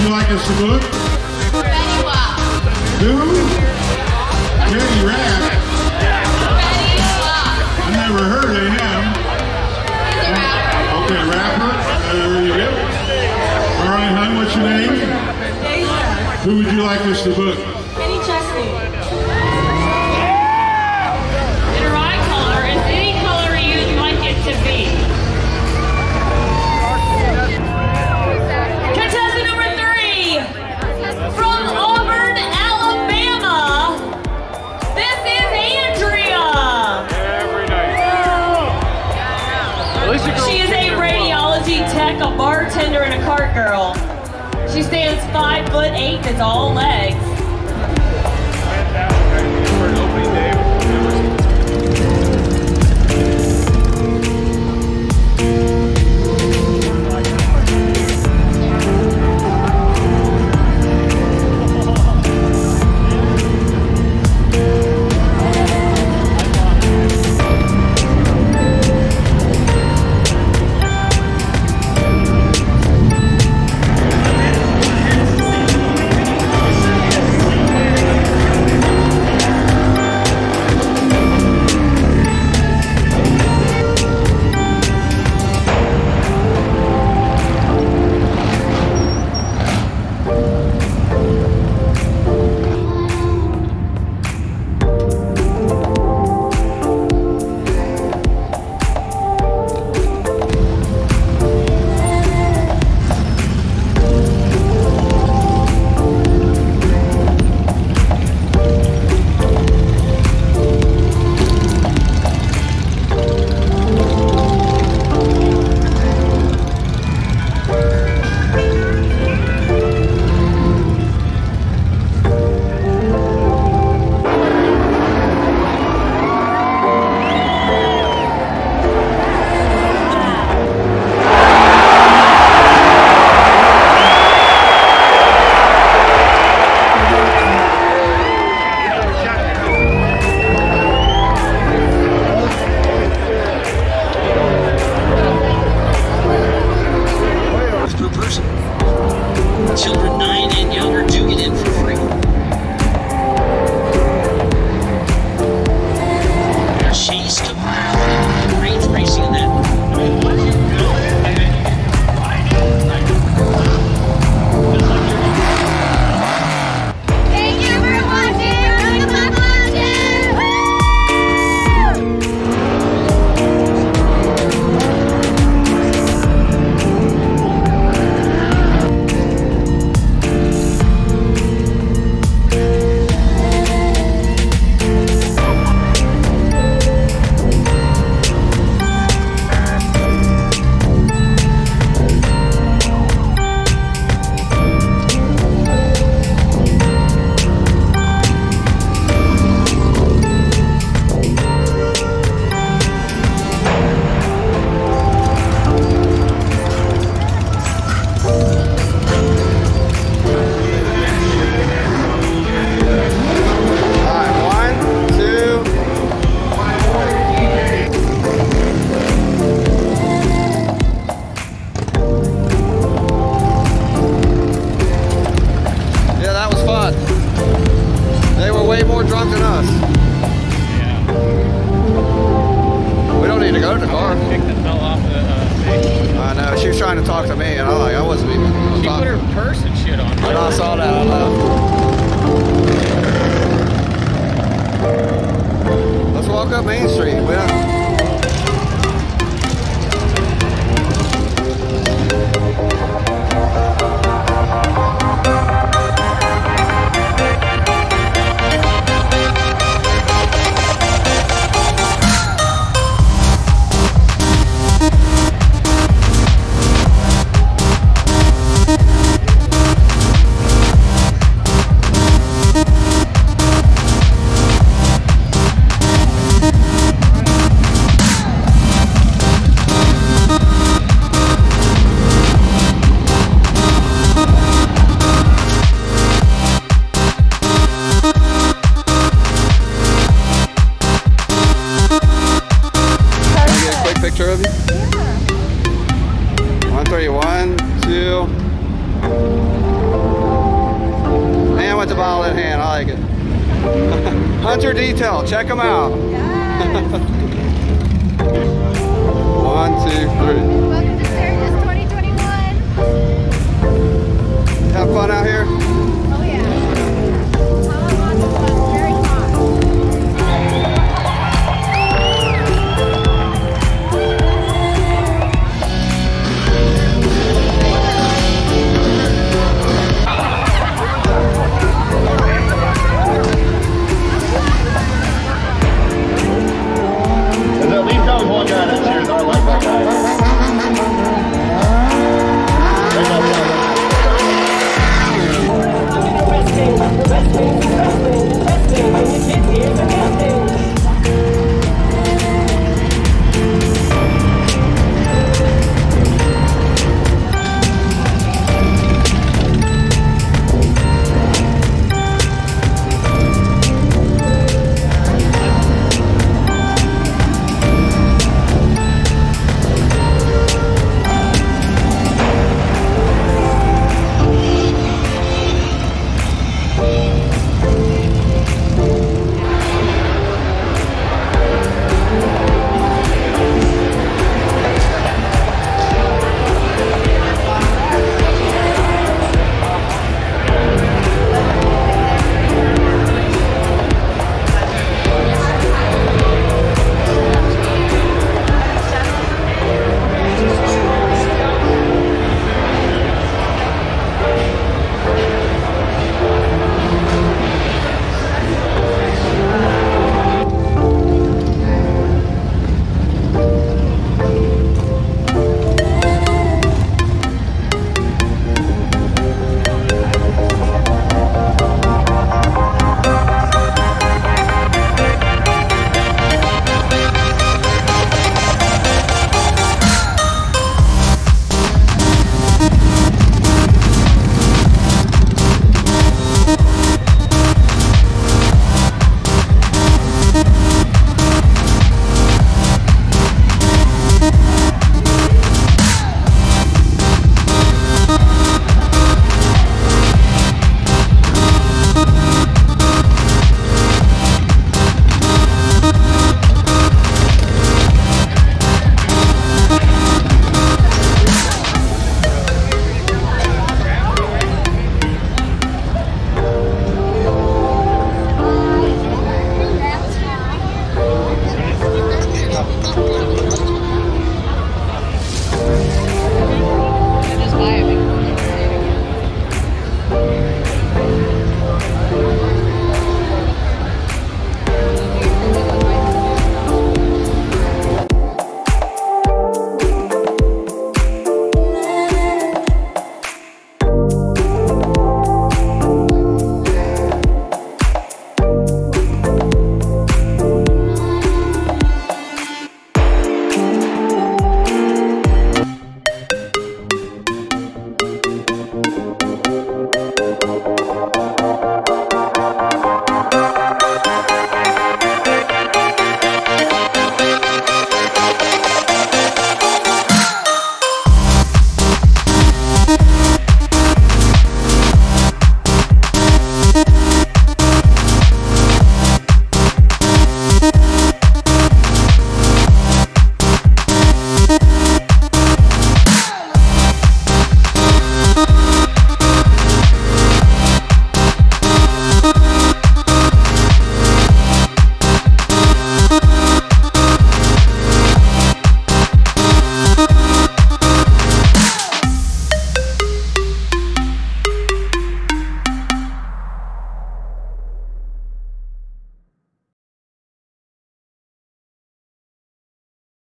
would you like us to look? Ready Wop. Who? Dirty Rap. Ready Wop. I never heard of him. He's a rapper. Okay, rapper. There you go. All right, hon, what's your name? Jason. Who would you like us to book? like a bartender and a cart girl. She stands five foot eight and all legs. children parabéns violin hand. I like it. Hunter Detail. Check them out. One, two, three. Welcome to Sturgis 2021. Have fun out here.